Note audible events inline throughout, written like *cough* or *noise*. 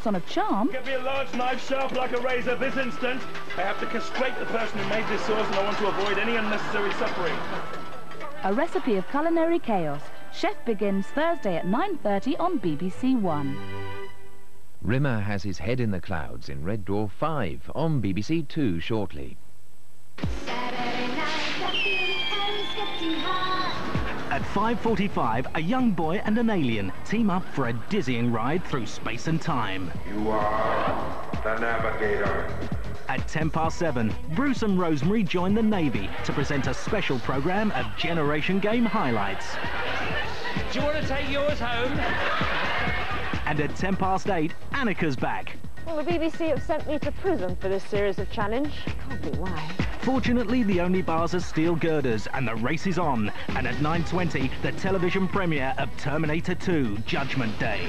puts on a charm... Give me a large knife sharp like a razor this instant. I have to castrate the person who made this sauce and I want to avoid any unnecessary suffering. A recipe of culinary chaos. Chef begins Thursday at 9.30 on BBC One. Rimmer has his head in the clouds in Red Dwarf 5 on BBC Two shortly. At 5.45, a young boy and an alien team up for a dizzying ride through space and time. You are the Navigator. At 10 past 7, Bruce and Rosemary join the Navy to present a special programme of Generation Game highlights. Do you want to take yours home? And at 10 past 8, Anneka's back. Well, the BBC have sent me to prison for this series of challenge. Can't be why. Fortunately, the only bars are steel girders, and the race is on. And at 9.20, the television premiere of Terminator 2, Judgment Day.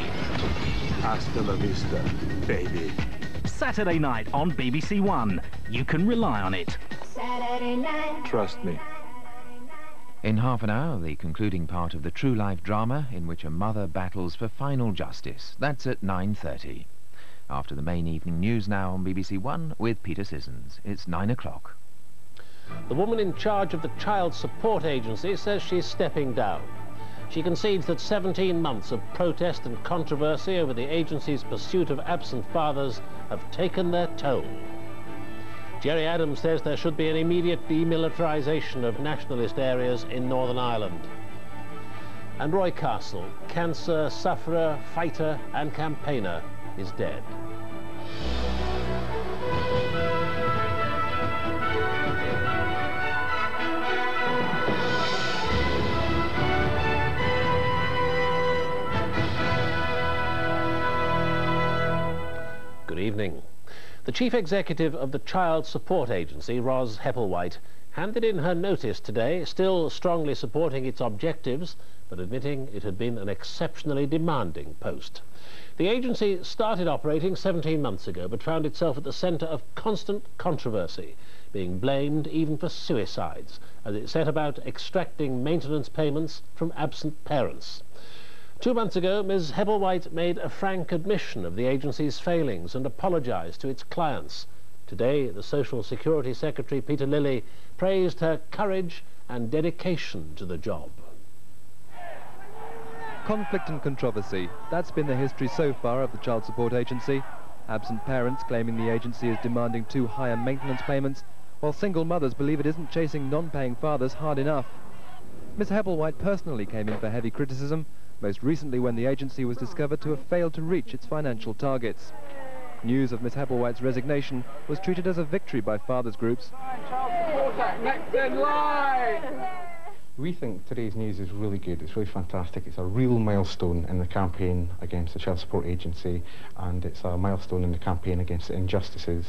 Hasta la vista, baby. Saturday night on BBC One. You can rely on it. Saturday night. Trust me. In half an hour, the concluding part of the true life drama in which a mother battles for final justice. That's at 9.30. After the main evening news now on BBC One with Peter Sissons. It's 9 o'clock. The woman in charge of the Child Support Agency says she's stepping down. She concedes that 17 months of protest and controversy over the agency's pursuit of absent fathers have taken their toll. Gerry Adams says there should be an immediate demilitarisation of nationalist areas in Northern Ireland. And Roy Castle, cancer sufferer, fighter and campaigner, is dead. Good evening. The Chief Executive of the Child Support Agency, Ros Hepplewhite, handed in her notice today, still strongly supporting its objectives, but admitting it had been an exceptionally demanding post. The agency started operating 17 months ago, but found itself at the centre of constant controversy, being blamed even for suicides, as it set about extracting maintenance payments from absent parents. Two months ago, Ms. Hepplewhite made a frank admission of the agency's failings and apologised to its clients. Today, the Social Security Secretary, Peter Lilley, praised her courage and dedication to the job. Conflict and controversy. That's been the history so far of the Child Support Agency. Absent parents claiming the agency is demanding too high a maintenance payments, while single mothers believe it isn't chasing non-paying fathers hard enough. Ms. Hepplewhite personally came in for heavy criticism, most recently when the agency was discovered to have failed to reach its financial targets. News of Ms. Hepplewhite's resignation was treated as a victory by fathers groups. We think today's news is really good. It's really fantastic. It's a real milestone in the campaign against the Child Support Agency and it's a milestone in the campaign against the injustices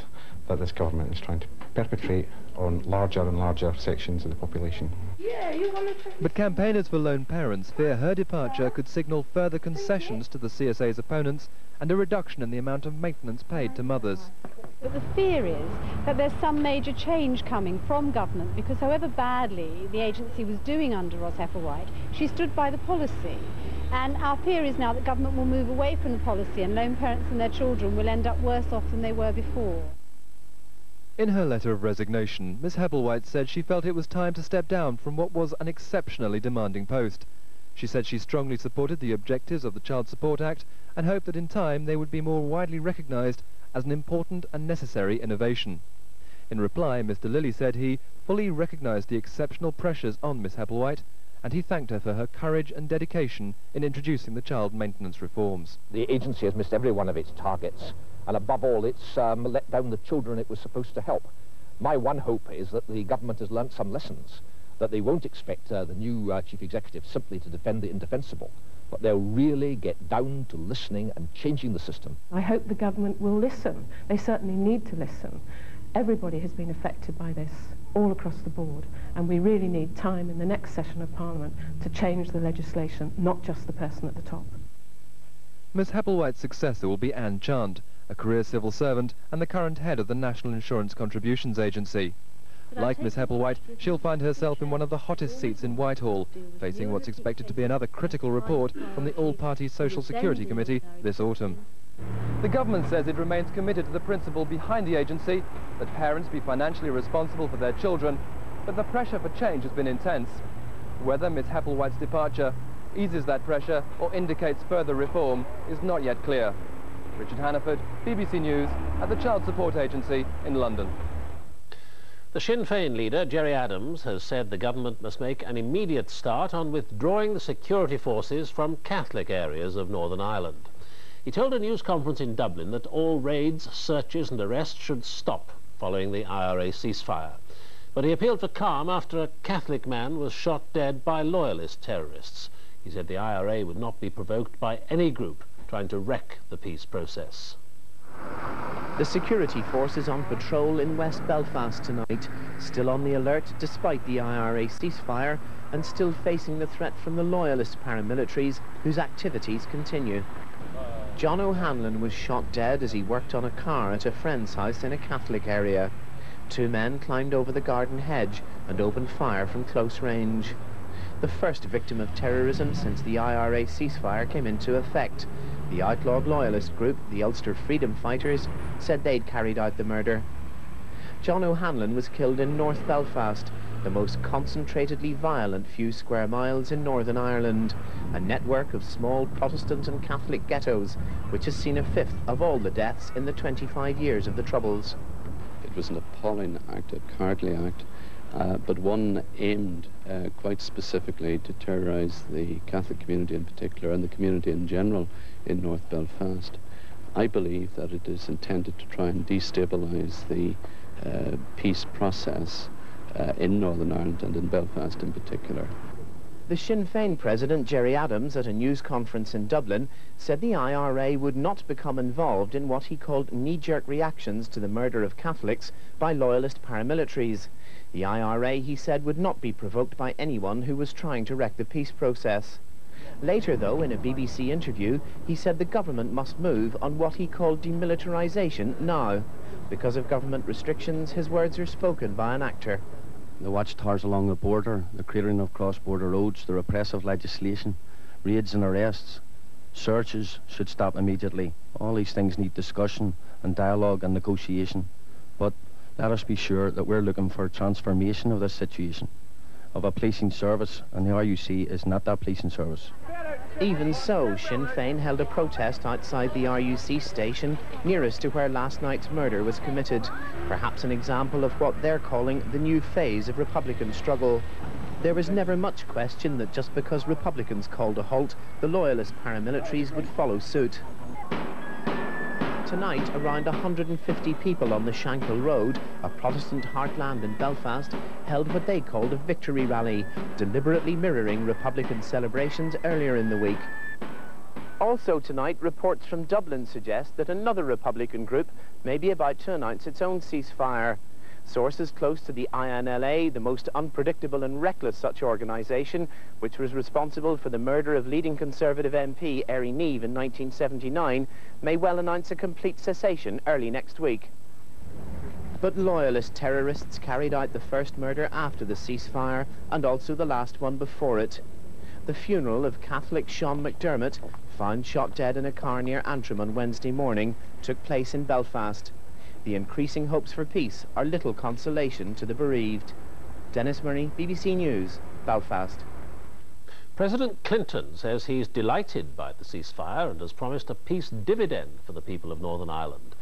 that this government is trying to perpetrate on larger and larger sections of the population. But campaigners for lone parents fear her departure could signal further concessions to the CSA's opponents and a reduction in the amount of maintenance paid to mothers. But the fear is that there's some major change coming from government because however badly the agency was doing under Ros Hepplewhite, she stood by the policy. And our fear is now that government will move away from the policy and lone parents and their children will end up worse off than they were before. In her letter of resignation, Miss Hepplewhite said she felt it was time to step down from what was an exceptionally demanding post. She said she strongly supported the objectives of the Child Support Act and hoped that in time they would be more widely recognised as an important and necessary innovation. In reply, Mr Lilley said he fully recognised the exceptional pressures on Miss Hepplewhite and he thanked her for her courage and dedication in introducing the child maintenance reforms. The agency has missed every one of its targets and above all it's um, let down the children it was supposed to help. My one hope is that the government has learnt some lessons, that they won't expect uh, the new uh, chief executive simply to defend the indefensible, but they'll really get down to listening and changing the system. I hope the government will listen. They certainly need to listen. Everybody has been affected by this all across the board and we really need time in the next session of Parliament to change the legislation, not just the person at the top. Ms Hepplewhite's successor will be Anne Chant, a career civil servant and the current head of the National Insurance Contributions Agency. Like Ms Hepplewhite, she'll find herself in one of the hottest seats in Whitehall, facing what's expected to be another critical report from the All-Party Social Security Committee this autumn. The government says it remains committed to the principle behind the agency that parents be financially responsible for their children, but the pressure for change has been intense. Whether Ms Hepplewhite's departure eases that pressure or indicates further reform is not yet clear. Richard Hannaford, BBC News, at the Child Support Agency in London. The Sinn Féin leader, Gerry Adams, has said the government must make an immediate start on withdrawing the security forces from Catholic areas of Northern Ireland. He told a news conference in Dublin that all raids, searches and arrests should stop following the IRA ceasefire. But he appealed for calm after a Catholic man was shot dead by loyalist terrorists. He said the IRA would not be provoked by any group trying to wreck the peace process. The security forces on patrol in West Belfast tonight, still on the alert despite the IRA ceasefire and still facing the threat from the loyalist paramilitaries whose activities continue. John O'Hanlon was shot dead as he worked on a car at a friend's house in a Catholic area. Two men climbed over the garden hedge and opened fire from close range. The first victim of terrorism since the IRA ceasefire came into effect. The outlawed loyalist group, the Ulster Freedom Fighters, said they'd carried out the murder. John O'Hanlon was killed in North Belfast the most concentratedly violent few square miles in Northern Ireland, a network of small Protestant and Catholic ghettos, which has seen a fifth of all the deaths in the 25 years of the Troubles. It was an appalling act, a cowardly act, uh, but one aimed uh, quite specifically to terrorise the Catholic community in particular and the community in general in North Belfast. I believe that it is intended to try and destabilise the uh, peace process uh, in Northern Ireland and in Belfast in particular. The Sinn Féin president, Gerry Adams, at a news conference in Dublin, said the IRA would not become involved in what he called knee-jerk reactions to the murder of Catholics by loyalist paramilitaries. The IRA, he said, would not be provoked by anyone who was trying to wreck the peace process. Later, though, in a BBC interview, he said the government must move on what he called demilitarisation now. Because of government restrictions, his words are spoken by an actor the watchtowers along the border, the clearing of cross-border roads, the repressive legislation, raids and arrests, searches should stop immediately. All these things need discussion and dialogue and negotiation. But let us be sure that we're looking for a transformation of this situation, of a policing service, and the RUC is not that policing service. Even so, Sinn Féin held a protest outside the RUC station nearest to where last night's murder was committed. Perhaps an example of what they're calling the new phase of Republican struggle. There was never much question that just because Republicans called a halt, the loyalist paramilitaries would follow suit. Tonight, around 150 people on the Shankill Road, a Protestant heartland in Belfast, held what they called a victory rally, deliberately mirroring Republican celebrations earlier in the week. Also tonight, reports from Dublin suggest that another Republican group may be about to announce its own ceasefire. Sources close to the INLA, the most unpredictable and reckless such organisation, which was responsible for the murder of leading Conservative MP Airey Neave in 1979, may well announce a complete cessation early next week. But loyalist terrorists carried out the first murder after the ceasefire and also the last one before it. The funeral of Catholic Sean McDermott, found shot dead in a car near Antrim on Wednesday morning, took place in Belfast the increasing hopes for peace are little consolation to the bereaved. Dennis Murray, BBC News, Belfast. President Clinton says he's delighted by the ceasefire and has promised a peace dividend for the people of Northern Ireland.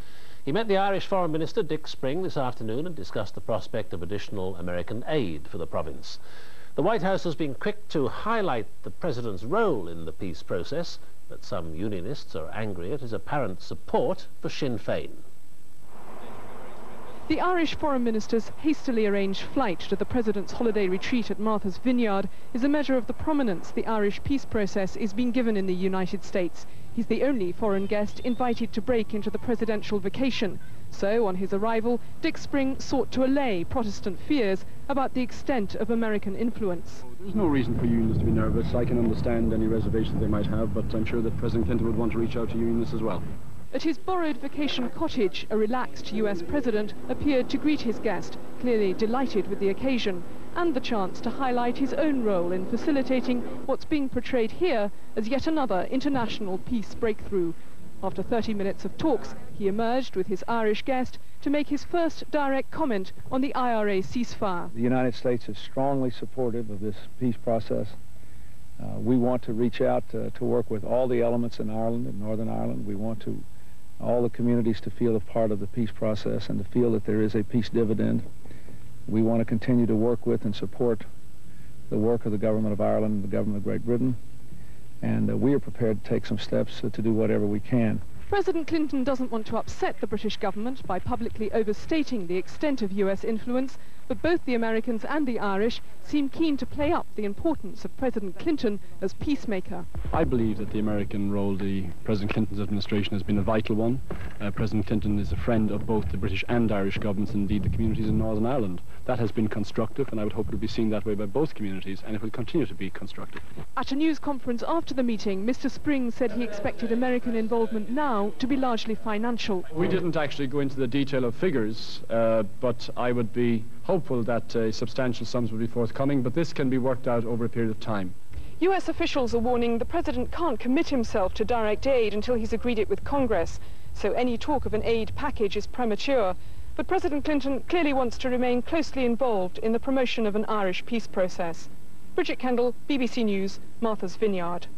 He met the Irish Foreign Minister Dick Spring this afternoon and discussed the prospect of additional American aid for the province. The White House has been quick to highlight the President's role in the peace process, but some unionists are angry at his apparent support for Sinn Féin. The Irish Foreign Minister's hastily arranged flight to the President's holiday retreat at Martha's Vineyard is a measure of the prominence the Irish peace process is being given in the United States. He's the only foreign guest invited to break into the presidential vacation. So, on his arrival, Dick Spring sought to allay Protestant fears about the extent of American influence. Oh, there's no reason for unions to be nervous. I can understand any reservations they might have, but I'm sure that President Clinton would want to reach out to unionists as well. At his borrowed vacation cottage, a relaxed US president appeared to greet his guest, clearly delighted with the occasion and the chance to highlight his own role in facilitating what's being portrayed here as yet another international peace breakthrough. After 30 minutes of talks, he emerged with his Irish guest to make his first direct comment on the IRA ceasefire. The United States is strongly supportive of this peace process. Uh, we want to reach out uh, to work with all the elements in Ireland, in Northern Ireland. We want to all the communities to feel a part of the peace process and to feel that there is a peace dividend. We want to continue to work with and support the work of the government of Ireland and the government of Great Britain. And uh, we are prepared to take some steps uh, to do whatever we can. President Clinton doesn't want to upset the British government by publicly overstating the extent of US influence, but both the Americans and the Irish seem keen to play up the importance of President Clinton as peacemaker. I believe that the American role, the President Clinton's administration, has been a vital one. Uh, President Clinton is a friend of both the British and Irish governments, indeed the communities in Northern Ireland. That has been constructive, and I would hope it will be seen that way by both communities, and it will continue to be constructive. At a news conference after the meeting, Mr. Springs said he expected American involvement now to be largely financial. We didn't actually go into the detail of figures, uh, but I would be hopeful that uh, substantial sums will be forthcoming, but this can be worked out over a period of time. US officials are warning the president can't commit himself to direct aid until he's agreed it with Congress, so any talk of an aid package is premature. But President Clinton clearly wants to remain closely involved in the promotion of an Irish peace process. Bridget Kendall, BBC News, Martha's Vineyard.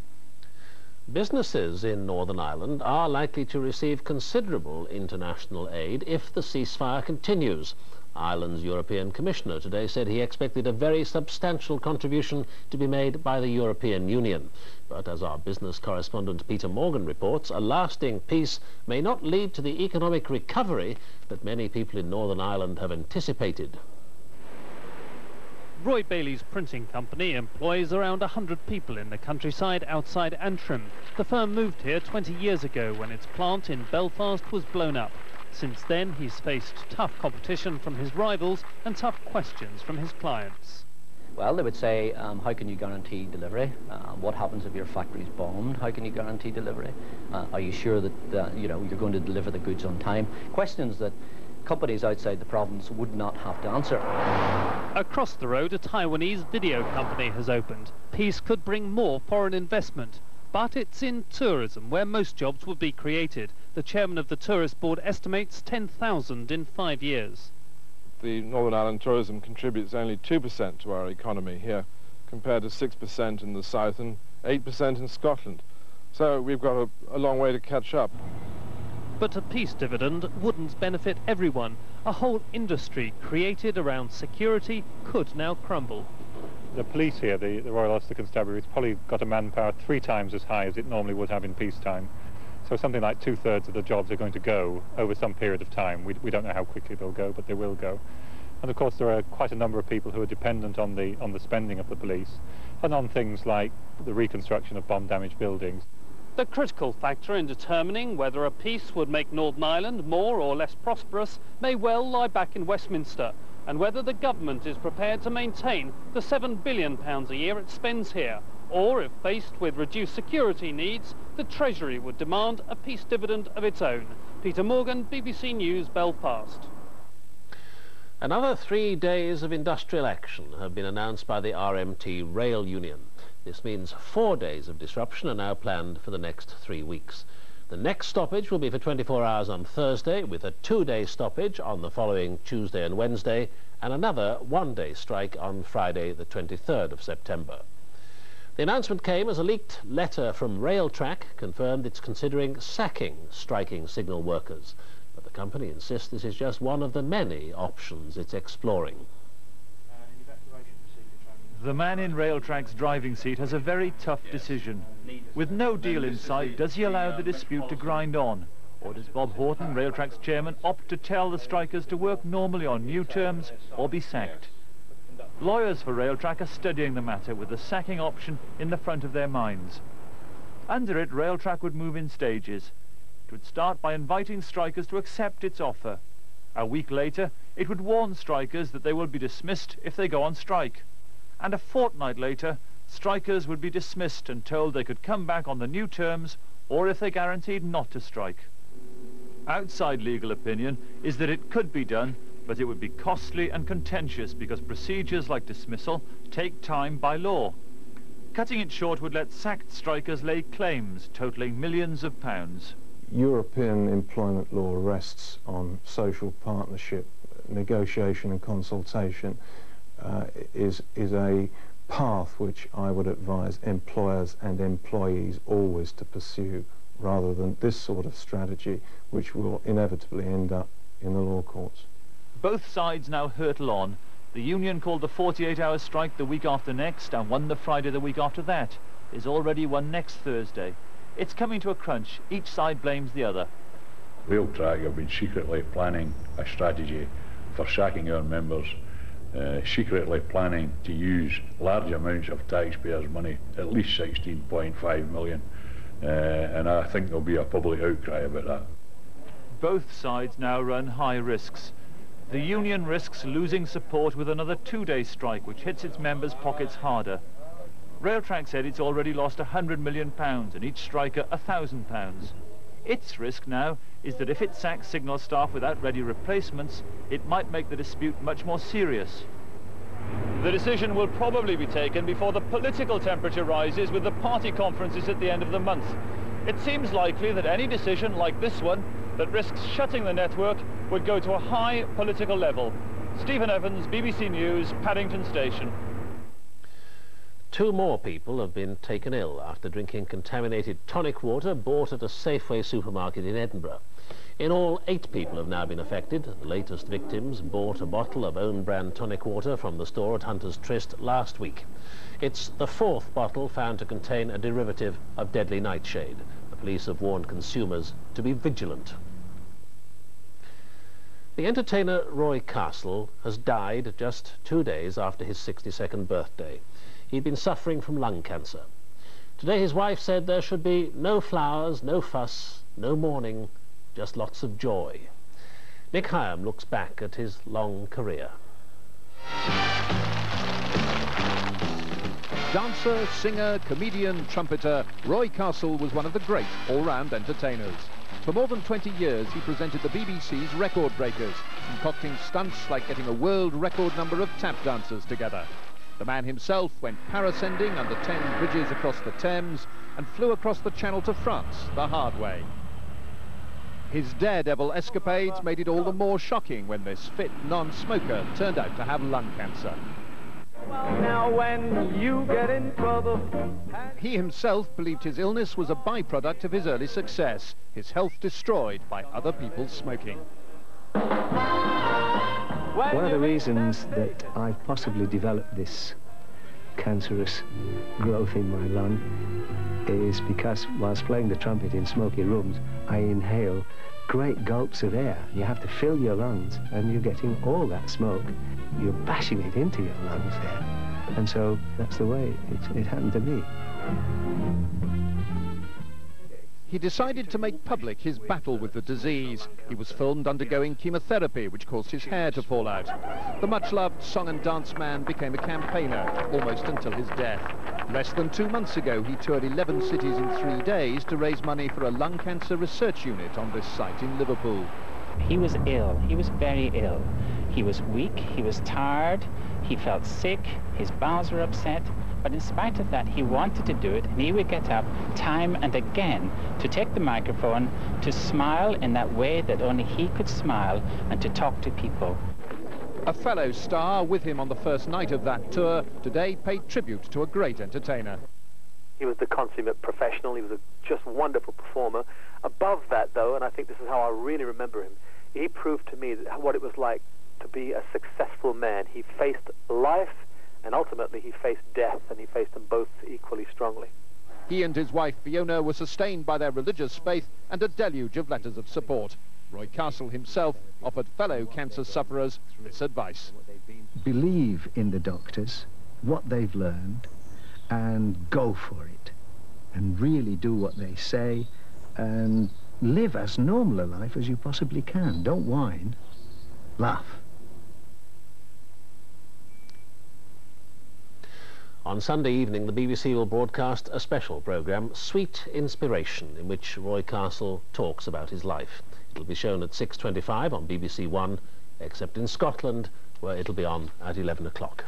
Businesses in Northern Ireland are likely to receive considerable international aid if the ceasefire continues. Ireland's European Commissioner today said he expected a very substantial contribution to be made by the European Union. But as our business correspondent Peter Morgan reports, a lasting peace may not lead to the economic recovery that many people in Northern Ireland have anticipated. Roy Bailey's printing company employs around 100 people in the countryside outside Antrim. The firm moved here 20 years ago when its plant in Belfast was blown up. Since then, he's faced tough competition from his rivals and tough questions from his clients. Well, they would say, um, how can you guarantee delivery? Uh, what happens if your factory's bombed? How can you guarantee delivery? Uh, are you sure that uh, you know you're going to deliver the goods on time? Questions that companies outside the province would not have to answer. Across the road, a Taiwanese video company has opened. Peace could bring more foreign investment, but it's in tourism where most jobs would be created. The chairman of the tourist board estimates 10,000 in five years. The Northern Ireland tourism contributes only 2% to our economy here, compared to 6% in the south and 8% in Scotland. So we've got a, a long way to catch up. But a peace dividend wouldn't benefit everyone. A whole industry created around security could now crumble. The police here, the, the Royal Ulster Constabulary, it's probably got a manpower three times as high as it normally would have in peacetime. So something like two-thirds of the jobs are going to go over some period of time. We, we don't know how quickly they'll go, but they will go. And of course there are quite a number of people who are dependent on the, on the spending of the police and on things like the reconstruction of bomb-damaged buildings. The critical factor in determining whether a peace would make Northern Ireland more or less prosperous may well lie back in Westminster, and whether the government is prepared to maintain the £7 billion a year it spends here, or if faced with reduced security needs, the Treasury would demand a peace dividend of its own. Peter Morgan, BBC News, Belfast. Another three days of industrial action have been announced by the RMT Rail Union. This means four days of disruption are now planned for the next three weeks. The next stoppage will be for 24 hours on Thursday, with a two-day stoppage on the following Tuesday and Wednesday, and another one-day strike on Friday, the 23rd of September. The announcement came as a leaked letter from Railtrack confirmed it's considering sacking striking signal workers. But the company insists this is just one of the many options it's exploring. The man in Railtrack's driving seat has a very tough decision. With no deal in sight, does he allow the dispute to grind on? Or does Bob Horton, Railtrack's chairman, opt to tell the strikers to work normally on new terms or be sacked? Lawyers for Railtrack are studying the matter with the sacking option in the front of their minds. Under it, Railtrack would move in stages. It would start by inviting strikers to accept its offer. A week later, it would warn strikers that they will be dismissed if they go on strike. And a fortnight later, strikers would be dismissed and told they could come back on the new terms or if they guaranteed not to strike. Outside legal opinion is that it could be done but it would be costly and contentious because procedures like dismissal take time by law. Cutting it short would let sacked strikers lay claims totalling millions of pounds. European employment law rests on social partnership, negotiation and consultation uh, is, is a path which I would advise employers and employees always to pursue rather than this sort of strategy which will inevitably end up in the law courts. Both sides now hurtle on. The union called the 48-hour strike the week after next and won the Friday the week after that. Is already won next Thursday. It's coming to a crunch. Each side blames the other. Railtrack have been secretly planning a strategy for sacking our members, uh, secretly planning to use large amounts of taxpayers' money, at least 16.5 million, uh, and I think there'll be a public outcry about that. Both sides now run high risks. The union risks losing support with another two-day strike, which hits its members' pockets harder. Railtrack said it's already lost £100 million and each striker £1,000. Its risk now is that if it sacks signal staff without ready replacements, it might make the dispute much more serious. The decision will probably be taken before the political temperature rises with the party conferences at the end of the month. It seems likely that any decision like this one that risks shutting the network would go to a high political level. Stephen Evans, BBC News, Paddington Station. Two more people have been taken ill after drinking contaminated tonic water bought at a Safeway supermarket in Edinburgh. In all, eight people have now been affected. The latest victims bought a bottle of own-brand tonic water from the store at Hunter's Tryst last week. It's the fourth bottle found to contain a derivative of deadly nightshade. Police have warned consumers to be vigilant. The entertainer Roy Castle has died just two days after his 62nd birthday. He'd been suffering from lung cancer. Today his wife said there should be no flowers, no fuss, no mourning, just lots of joy. Nick Higham looks back at his long career. Dancer, singer, comedian, trumpeter, Roy Castle was one of the great all-round entertainers. For more than 20 years, he presented the BBC's Record Breakers, concocting stunts like getting a world record number of tap dancers together. The man himself went parascending under 10 bridges across the Thames and flew across the Channel to France the hard way. His daredevil escapades made it all the more shocking when this fit non-smoker turned out to have lung cancer. He himself believed his illness was a byproduct of his early success, his health destroyed by other people's smoking. One of the reasons that I've possibly developed this cancerous growth in my lung is because whilst playing the trumpet in smoky rooms, I inhale great gulps of air. You have to fill your lungs and you're getting all that smoke. You're bashing it into your lungs there. And so that's the way it, it happened to me. He decided to make public his battle with the disease. He was filmed undergoing chemotherapy, which caused his hair to fall out. The much-loved song and dance man became a campaigner, almost until his death. Less than two months ago, he toured 11 cities in three days to raise money for a lung cancer research unit on this site in Liverpool. He was ill. He was very ill. He was weak. He was tired. He felt sick. His bowels were upset. But in spite of that, he wanted to do it, and he would get up time and again to take the microphone, to smile in that way that only he could smile, and to talk to people. A fellow star with him on the first night of that tour today paid tribute to a great entertainer. He was the consummate professional. He was a just wonderful performer. Above that, though, and I think this is how I really remember him, he proved to me what it was like to be a successful man. He faced life and ultimately he faced death, and he faced them both equally strongly. He and his wife Fiona were sustained by their religious faith and a deluge of letters of support. Roy Castle himself offered fellow cancer sufferers this advice. Believe in the doctors, what they've learned, and go for it. And really do what they say, and live as normal a life as you possibly can. Don't whine. Laugh. On Sunday evening, the BBC will broadcast a special programme, Sweet Inspiration, in which Roy Castle talks about his life. It'll be shown at 6.25 on BBC One, except in Scotland, where it'll be on at 11 o'clock.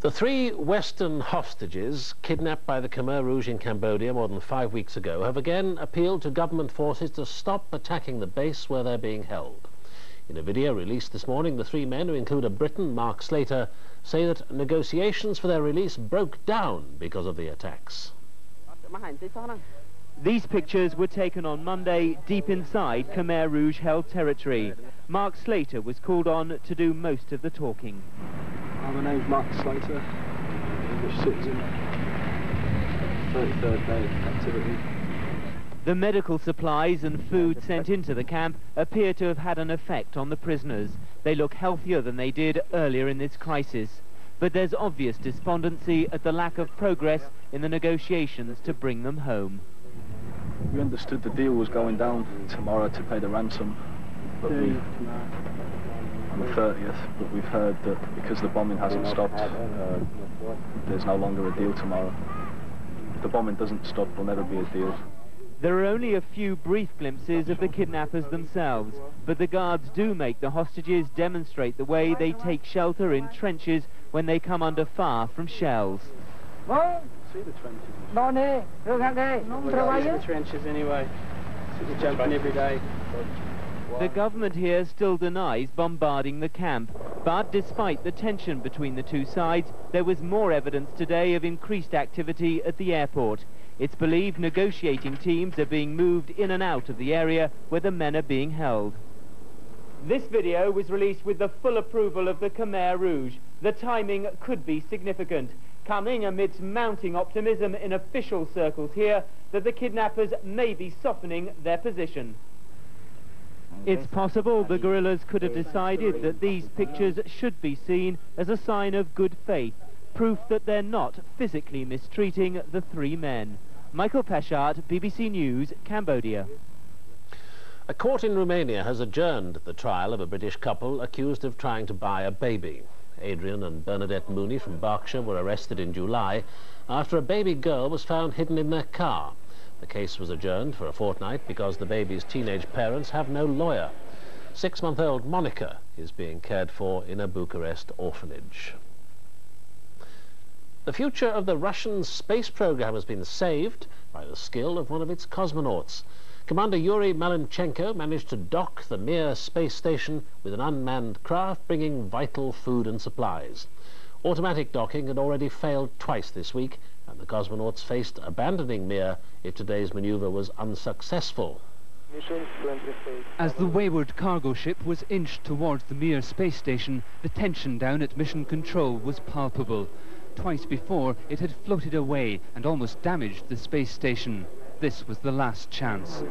The three Western hostages kidnapped by the Khmer Rouge in Cambodia more than five weeks ago have again appealed to government forces to stop attacking the base where they're being held. In a video released this morning, the three men, who include a Briton, Mark Slater, say that negotiations for their release broke down because of the attacks. These pictures were taken on Monday deep inside Khmer Rouge-held territory. Mark Slater was called on to do most of the talking. My name's Mark Slater, English citizen. 33rd day of activity. The medical supplies and food sent into the camp appear to have had an effect on the prisoners. They look healthier than they did earlier in this crisis. But there's obvious despondency at the lack of progress in the negotiations to bring them home. We understood the deal was going down tomorrow to pay the ransom, but we on the 30th, but we've heard that because the bombing hasn't stopped, uh, there's no longer a deal tomorrow. If the bombing doesn't stop, there'll never be a deal. There are only a few brief glimpses of the kidnappers themselves, but the guards do make the hostages demonstrate the way they take shelter in trenches when they come under fire from shells. See the trenches. See the trenches anyway. See the jumping every day. The government here still denies bombarding the camp, but despite the tension between the two sides, there was more evidence today of increased activity at the airport. It's believed negotiating teams are being moved in and out of the area where the men are being held. This video was released with the full approval of the Khmer Rouge. The timing could be significant, coming amidst mounting optimism in official circles here that the kidnappers may be softening their position. It's possible the guerrillas could have decided that these pictures should be seen as a sign of good faith, proof that they're not physically mistreating the three men. Michael Peschardt, BBC News, Cambodia. A court in Romania has adjourned the trial of a British couple accused of trying to buy a baby. Adrian and Bernadette Mooney from Berkshire were arrested in July after a baby girl was found hidden in their car. The case was adjourned for a fortnight because the baby's teenage parents have no lawyer. Six-month-old Monica is being cared for in a Bucharest orphanage. The future of the Russian space program has been saved by the skill of one of its cosmonauts. Commander Yuri Malenchenko managed to dock the Mir space station with an unmanned craft bringing vital food and supplies. Automatic docking had already failed twice this week, and the cosmonauts faced abandoning Mir if today's maneuver was unsuccessful. As the wayward cargo ship was inched towards the Mir space station, the tension down at mission control was palpable. Twice before, it had floated away and almost damaged the space station. This was the last chance.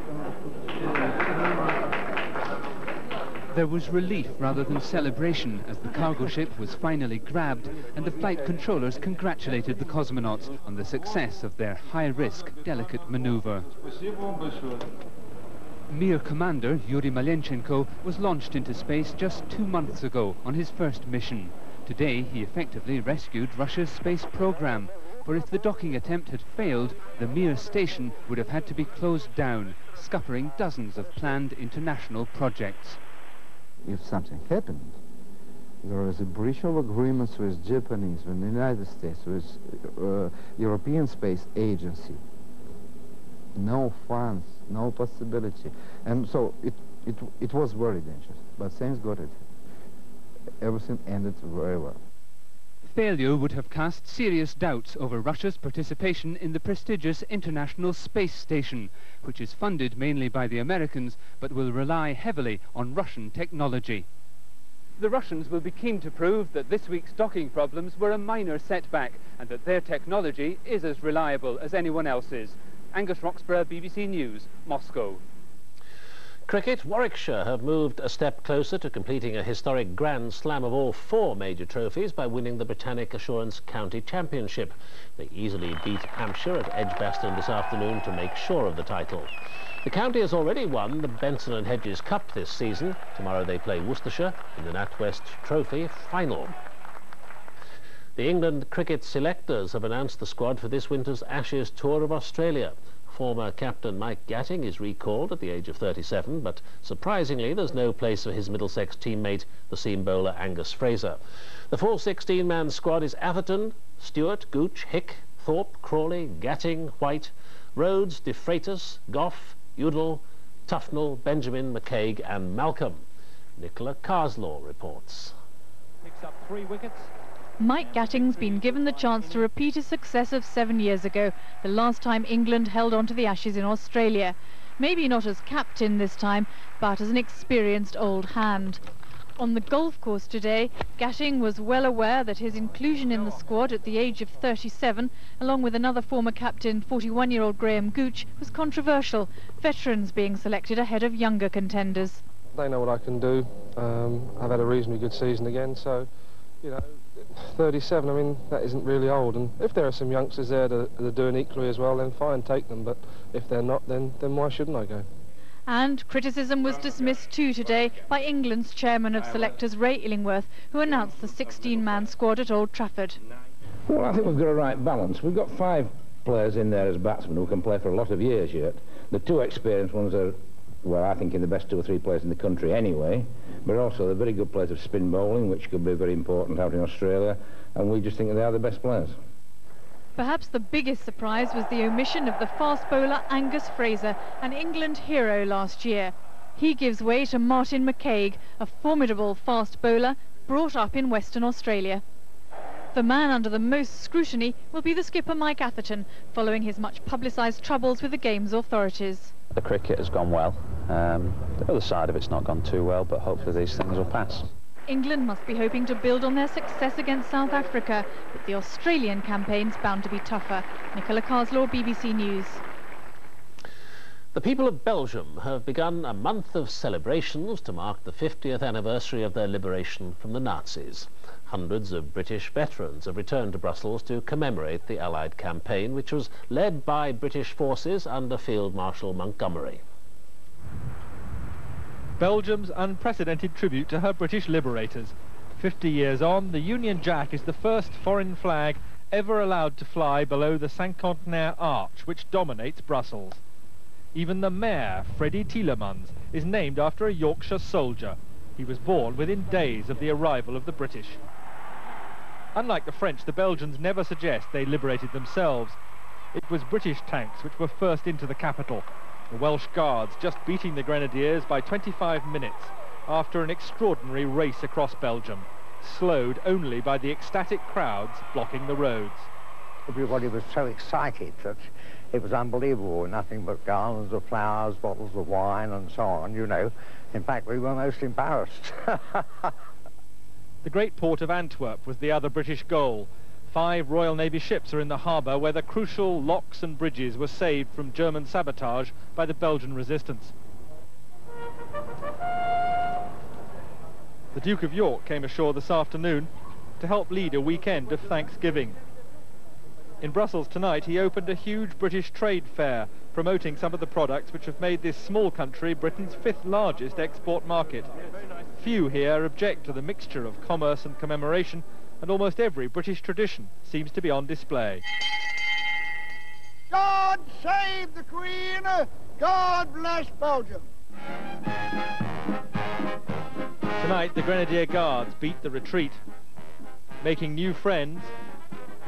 There was relief rather than celebration as the cargo ship was finally grabbed and the flight controllers congratulated the cosmonauts on the success of their high-risk, delicate maneuver. Mir commander Yuri Malenchenko was launched into space just two months ago on his first mission. Today he effectively rescued Russia's space program, for if the docking attempt had failed, the Mir station would have had to be closed down, scuppering dozens of planned international projects if something happened, there was a breach of agreements with Japanese, with the United States, with uh, European Space Agency. No funds, no possibility. And so it, it, it was very dangerous. But thanks God it, everything ended very well. Failure would have cast serious doubts over Russia's participation in the prestigious International Space Station, which is funded mainly by the Americans but will rely heavily on Russian technology. The Russians will be keen to prove that this week's docking problems were a minor setback and that their technology is as reliable as anyone else's. Angus Roxburgh, BBC News, Moscow. Cricket, Warwickshire have moved a step closer to completing a historic Grand Slam of all four major trophies by winning the Britannic Assurance County Championship. They easily beat Hampshire at Edgbaston this afternoon to make sure of the title. The county has already won the Benson and Hedges Cup this season. Tomorrow they play Worcestershire in the NatWest Trophy final. The England cricket selectors have announced the squad for this winter's Ashes Tour of Australia. Former captain Mike Gatting is recalled at the age of 37, but surprisingly there's no place for his Middlesex teammate, the seam bowler Angus Fraser. The full 16-man squad is Atherton, Stewart, Gooch, Hick, Thorpe, Crawley, Gatting, White, Rhodes, De Freitas, Gough, Udal, Tufnell, Benjamin, McCague and Malcolm. Nicola Carslaw reports. Picks up three wickets. Mike Gatting's been given the chance to repeat his success of seven years ago, the last time England held on to the Ashes in Australia. Maybe not as captain this time, but as an experienced old hand. On the golf course today, Gatting was well aware that his inclusion in the squad at the age of 37, along with another former captain, 41-year-old Graham Gooch, was controversial, veterans being selected ahead of younger contenders. They know what I can do. Um, I've had a reasonably good season again, so, you know, 37, I mean, that isn't really old. And if there are some youngsters there that, that are doing equally as well, then fine, take them. But if they're not, then, then why shouldn't I go? And criticism was dismissed too today by England's chairman of selectors, Ray Illingworth, who announced the 16-man squad at Old Trafford. Well, I think we've got a right balance. We've got five players in there as batsmen who can play for a lot of years yet. The two experienced ones are, well, I think in the best two or three players in the country anyway but also they're very good players of spin bowling, which could be very important out in Australia, and we just think they are the best players. Perhaps the biggest surprise was the omission of the fast bowler Angus Fraser, an England hero last year. He gives way to Martin McCague, a formidable fast bowler brought up in Western Australia. The man under the most scrutiny will be the skipper Mike Atherton, following his much publicised troubles with the game's authorities. The cricket has gone well. Um, the other side of it's not gone too well, but hopefully these things will pass. England must be hoping to build on their success against South Africa, but the Australian campaign's bound to be tougher. Nicola Carslaw, BBC News. The people of Belgium have begun a month of celebrations to mark the 50th anniversary of their liberation from the Nazis. Hundreds of British veterans have returned to Brussels to commemorate the Allied campaign, which was led by British forces under Field Marshal Montgomery. Belgium's unprecedented tribute to her British liberators. 50 years on, the Union Jack is the first foreign flag ever allowed to fly below the Cinquantenaire Arch, which dominates Brussels. Even the mayor, Freddy Thielemans, is named after a Yorkshire soldier. He was born within days of the arrival of the British. Unlike the French, the Belgians never suggest they liberated themselves. It was British tanks which were first into the capital. The Welsh Guards just beating the Grenadiers by 25 minutes after an extraordinary race across Belgium, slowed only by the ecstatic crowds blocking the roads. Everybody was so excited that it was unbelievable. Nothing but garlands of flowers, bottles of wine and so on, you know. In fact, we were most embarrassed. *laughs* The great port of Antwerp was the other British goal. Five Royal Navy ships are in the harbour where the crucial locks and bridges were saved from German sabotage by the Belgian resistance. The Duke of York came ashore this afternoon to help lead a weekend of Thanksgiving. In Brussels tonight he opened a huge British trade fair promoting some of the products which have made this small country Britain's fifth largest export market. Few here object to the mixture of commerce and commemoration, and almost every British tradition seems to be on display. God save the Queen! God bless Belgium! Tonight, the Grenadier Guards beat the retreat, making new friends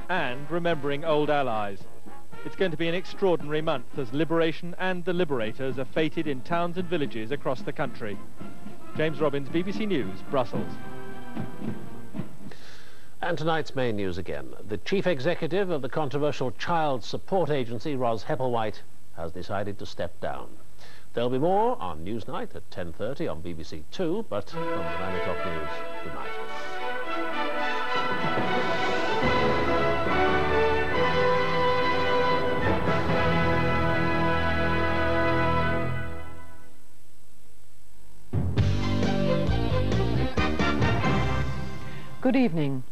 and remembering old allies. It's going to be an extraordinary month as liberation and the liberators are feted in towns and villages across the country. James Robbins, BBC News, Brussels. And tonight's main news again. The chief executive of the controversial child support agency, Ros Hepplewhite, has decided to step down. There'll be more on Newsnight at 10.30 on BBC Two, but from the 9 o'clock news, good night. Good evening.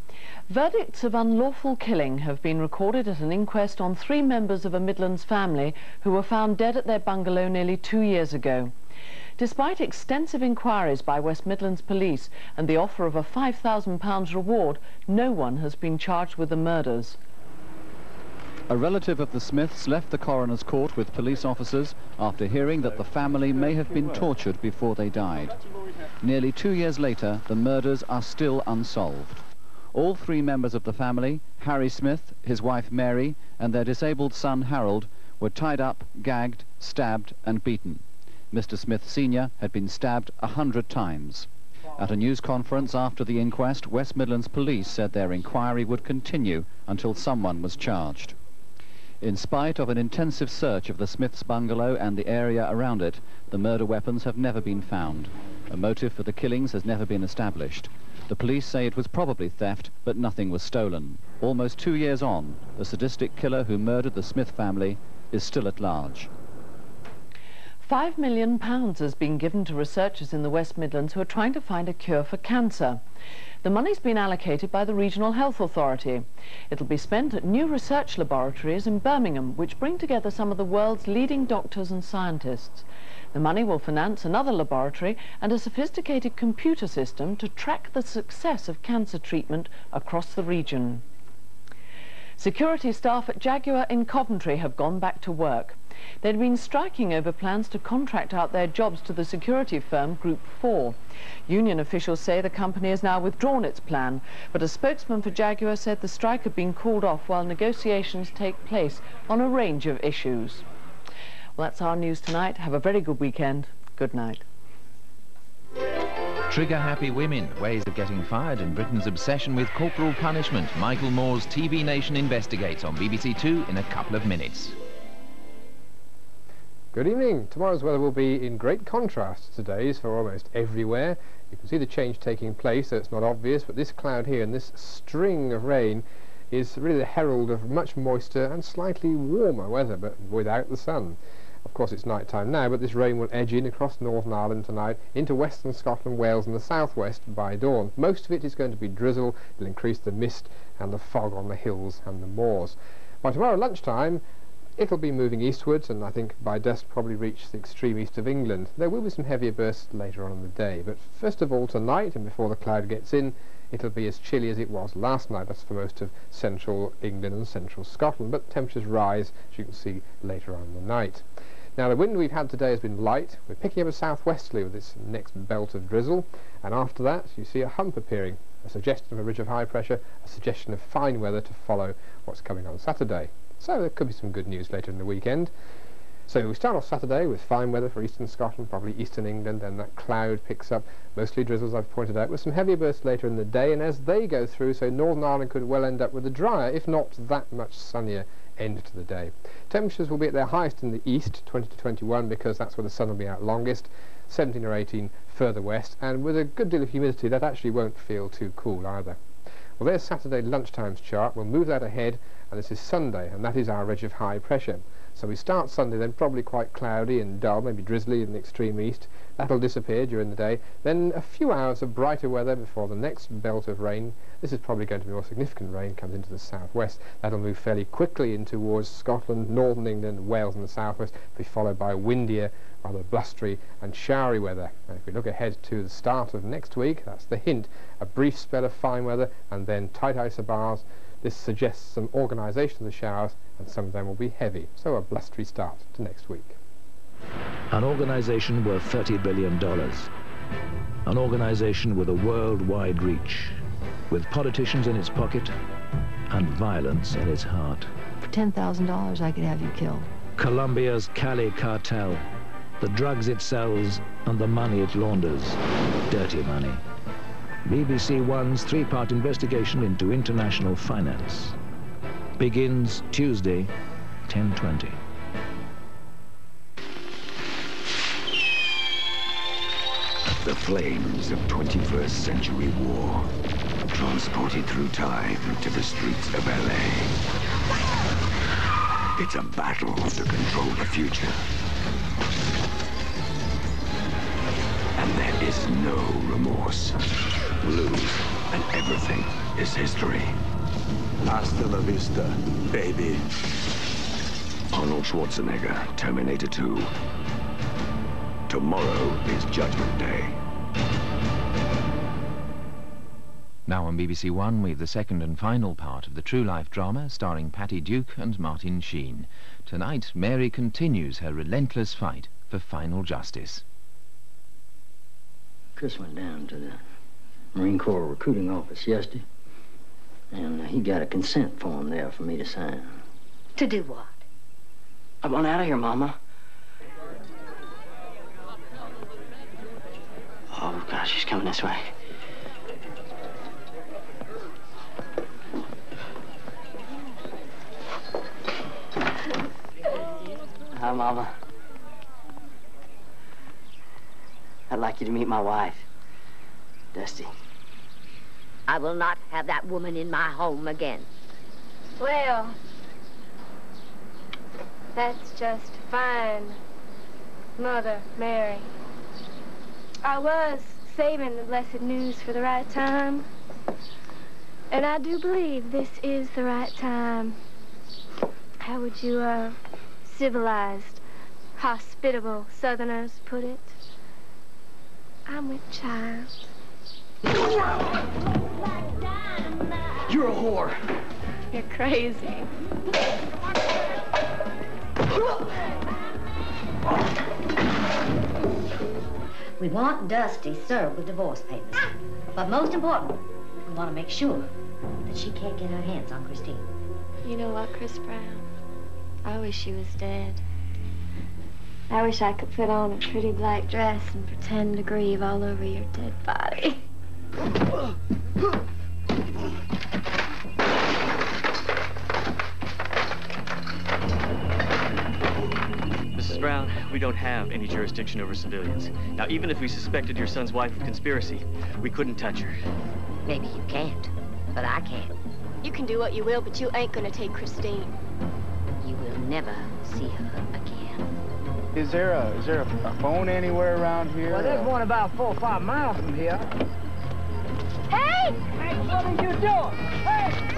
Verdicts of unlawful killing have been recorded at an inquest on three members of a Midlands family who were found dead at their bungalow nearly two years ago. Despite extensive inquiries by West Midlands Police and the offer of a £5,000 reward, no one has been charged with the murders. A relative of the Smiths left the coroner's court with police officers after hearing that the family may have been tortured before they died. Nearly two years later, the murders are still unsolved. All three members of the family, Harry Smith, his wife Mary, and their disabled son Harold, were tied up, gagged, stabbed and beaten. Mr. Smith Sr. had been stabbed a hundred times. At a news conference after the inquest, West Midlands Police said their inquiry would continue until someone was charged. In spite of an intensive search of the Smiths' bungalow and the area around it, the murder weapons have never been found. A motive for the killings has never been established. The police say it was probably theft, but nothing was stolen. Almost two years on, the sadistic killer who murdered the Smith family is still at large. Five million pounds has been given to researchers in the West Midlands who are trying to find a cure for cancer. The money's been allocated by the Regional Health Authority. It'll be spent at new research laboratories in Birmingham, which bring together some of the world's leading doctors and scientists. The money will finance another laboratory and a sophisticated computer system to track the success of cancer treatment across the region. Security staff at Jaguar in Coventry have gone back to work. They'd been striking over plans to contract out their jobs to the security firm Group 4. Union officials say the company has now withdrawn its plan, but a spokesman for Jaguar said the strike had been called off while negotiations take place on a range of issues. Well, that's our news tonight. Have a very good weekend. Good night. Trigger-happy women, ways of getting fired and Britain's obsession with corporal punishment. Michael Moore's TV Nation investigates on BBC Two in a couple of minutes. Good evening. Tomorrow's weather will be in great contrast to today's for almost everywhere. You can see the change taking place, so it's not obvious, but this cloud here and this string of rain is really the herald of much moister and slightly warmer weather, but without the sun. Of course, it's night time now, but this rain will edge in across Northern Ireland tonight into western Scotland, Wales and the southwest by dawn. Most of it is going to be drizzle. It'll increase the mist and the fog on the hills and the moors. By tomorrow lunchtime, It'll be moving eastwards and I think by dusk probably reach the extreme east of England. There will be some heavier bursts later on in the day, but first of all tonight and before the cloud gets in, it'll be as chilly as it was last night. That's for most of central England and central Scotland, but temperatures rise, as you can see later on in the night. Now the wind we've had today has been light. We're picking up a southwesterly with this next belt of drizzle, and after that you see a hump appearing, a suggestion of a ridge of high pressure, a suggestion of fine weather to follow what's coming on Saturday. So there could be some good news later in the weekend. So we start off Saturday with fine weather for eastern Scotland, probably eastern England, then that cloud picks up, mostly drizzles I've pointed out, with some heavier bursts later in the day, and as they go through, so Northern Ireland could well end up with a drier, if not that much sunnier end to the day. Temperatures will be at their highest in the east, 20 to 21, because that's where the sun will be out longest, 17 or 18 further west, and with a good deal of humidity, that actually won't feel too cool either. Well, there's Saturday lunchtime's chart. We'll move that ahead and this is Sunday, and that is our ridge of high pressure. So we start Sunday then probably quite cloudy and dull, maybe drizzly in the extreme east. That'll disappear during the day. Then a few hours of brighter weather before the next belt of rain. This is probably going to be more significant rain comes into the southwest. That'll move fairly quickly in towards Scotland, northern England, Wales and the southwest, be followed by windier, rather blustery and showery weather. And if we look ahead to the start of next week, that's the hint, a brief spell of fine weather and then tight isobars this suggests some organisation of the showers, and some of them will be heavy, so a blustery start to next week. An organisation worth $30 billion. An organisation with a worldwide reach, with politicians in its pocket and violence in its heart. For $10,000, I could have you killed. Colombia's Cali cartel, the drugs it sells and the money it launders. Dirty money. BBC One's three-part investigation into international finance begins Tuesday, 10.20. The flames of 21st century war, transported through time to the streets of L.A. It's a battle to control the future. And there is no remorse lose, and everything is history. Hasta la vista, baby. Arnold Schwarzenegger, Terminator 2. Tomorrow is Judgment Day. Now on BBC One, we've the second and final part of the true life drama starring Patty Duke and Martin Sheen. Tonight, Mary continues her relentless fight for final justice. Chris went down to the Marine Corps recruiting office yesterday, and uh, he got a consent form there for me to sign. To do what? I want out of here, Mama. Oh, gosh, she's coming this way. Hi, Mama. I'd like you to meet my wife, Dusty. I will not have that woman in my home again. Well, that's just fine, Mother Mary. I was saving the blessed news for the right time. And I do believe this is the right time. How would you, uh, civilized, hospitable Southerners put it? I'm with child. You're a whore. You're crazy. We want Dusty served with divorce papers. But most important, we want to make sure that she can't get her hands on Christine. You know what, Chris Brown? I wish she was dead. I wish I could put on a pretty black dress and pretend to grieve all over your dead body. Mrs. Brown, we don't have any jurisdiction over civilians. Now, even if we suspected your son's wife of conspiracy, we couldn't touch her. Maybe you can't, but I can. You can do what you will, but you ain't gonna take Christine. You will never see her again. Is there a is there a, a phone anywhere around here? Well, there's one about four or five miles from here. Hey! Hey, what are you doing? Hey!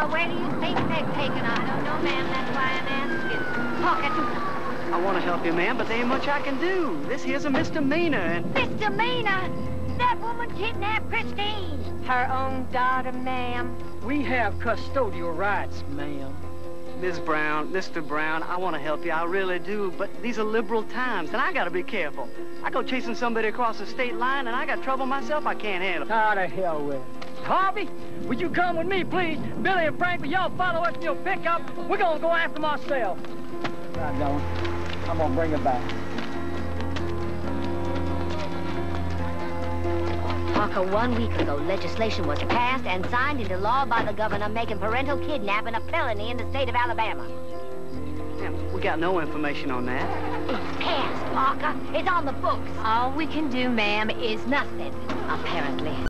Oklahoma, where do you think they're taking her? I don't know, ma'am. That's why I'm asking. Talk it to them. I want to help you, ma'am, but there ain't much I can do. This here's a misdemeanor, and... Misdemeanor! That woman kidnapped Christine. Her own daughter, ma'am. We have custodial rights, ma'am. Miss Brown, Mr. Brown, I want to help you, I really do, but these are liberal times, and I gotta be careful. I go chasing somebody across the state line, and I got trouble myself I can't handle. How the hell with it? Harvey, would you come with me, please? Billy and Frank, will y'all follow us in your pickup? We're gonna go after them ourselves. Right, going. I'm gonna bring her back. Parker, one week ago, legislation was passed and signed into law by the governor making parental kidnapping a felony in the state of Alabama. Yeah, ma'am. We got no information on that. It's passed, Parker. It's on the books. All we can do, ma'am, is nothing, apparently.